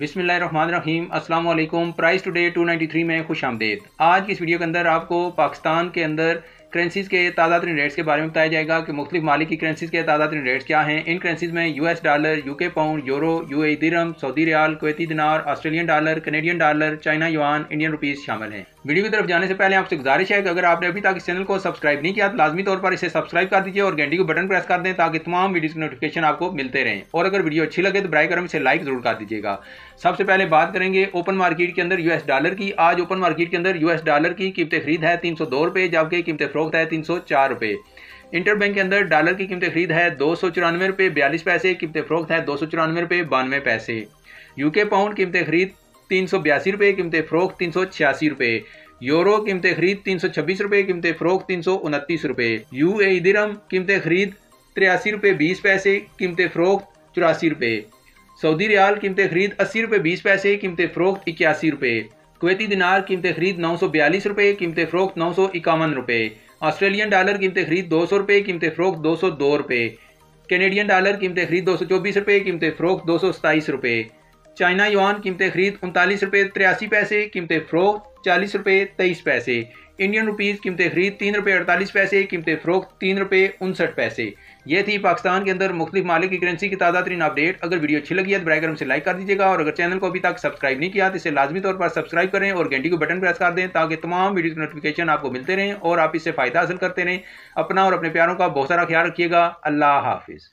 बिसमीम अस्सलाम price today 293 में खुश आमदेद। आज की इस वीडियो के अंदर आपको पाकिस्तान के अंदर करेंसीज़ के ताज़ा तरीन रेट्स के बारे में बताया जाएगा कि मुख्तु मालिक की करेंसीज़ के ताज़ा तरीन रेट्स क्या हैं। इन करेंसीज़ में U S dollar U K pound euro U A dirham Saudi riyal Kuwaiti dinar Australian dollar Canadian dollar China yuan Indian rupees शामिल हैं। वीडियो की तरफ़ जाने से पहले आपसे गुजारिश है कि अगर आपने अभी तक इस चैनल को सब्सक्राइब नहीं किया तो लाजमी तौर पर इसे सब्सक्राइब कर दीजिए और घंटी को बटन प्रेस कर दें ताकि तमाम वीडियो की नोटिफिकेशन आपको मिलते रहें। और अगर वीडियो अच्छी लगे तो ब्राई करम इसे लाइक ज़रूर कर दीजिएगा। सबसे पहले बात करेंगे ओपन मार्केट के अंदर यूएस डॉलर की। आज ओपन मार्केट के अंदर यूएस डॉलर की कीमतें खरीद है तीन सौ दो रुपये जबकि कीमतें फरोख्त है तीन सौ चार रुपये इंटर बैंक के अंदर डॉलर की कीमतें खरीद है दो सौ चौरानवे रुपये बयालीस पैसे, कीमतें फरोख्त है दो सौ चौरानवे रुपये बानवे पैसे। यूके पाउंड कीमतें खरीद तीन सौ बयासी रुपये कीमतें फरोख्त तीन सौ छियासी रुपये यूरो कीमतें खरीद तीन सौ छब्बीस रुपये कीमतें फरोख्त तीन सौ उनतीस रुपये यू ए दिरम कीमतें खरीद तिरासी रुपये बीस पैसे, कीमतें फरोख्त चौरासी रुपये सऊदी रियाल कीमतें खरीद अस्सी रुपये बीस पैसे, कीमतें फरोख्त इक्यासी रुपये कुवैती दिनार कीमतें खरीद नौ सौ बयालीस रुपये कीमतें फरोख्त नौ सौ इक्यावन रुपये ऑस्ट्रेलियन डॉलर कीमतें खरीद दो सौ रुपये कीमतें फ़रोख दो सौ दो रुपये कैनेडियन डॉलर कीमतें खरीद दो सौ चौबीस रुपये कीमतें फ़रोख दो सौ सताईस रुपये चाइना युआन कीमतें खरीद उनतालीस रुपये तिरासी पैसे, कीमतें फरोख्त चालीस रुपये तेईस पैसे। इंडियन रुपीज़ कीमतें खरीद तीन रुपये अड़तालीस पैसे, कीमतें फ़रोख्त तीन रुपये उनसठ पैसे। ये थी पाकिस्तान के अंदर मुख्तलिफ़ मालिक की करेंसी की ताज़ा तरीन अपडेट अगर वीडियो अच्छी लगी है तो ब्राइगर से लाइक कर दीजिएगा और अगर चैनल को अभी तक सब्सक्राइब नहीं किया तो इसे लाजमी तौर पर सब्सक्राइब करें और घंटी को बटन प्रेस कर दें ताकि तमाम वीडियो की नोटिफिकेशन आपको मिलते रहें और आप इससे फ़ायदा हासिल करते रहें। अपना और अपने प्यारों का बहुत सारा ख्याल रखिएगा। अल्लाह हाफिज़।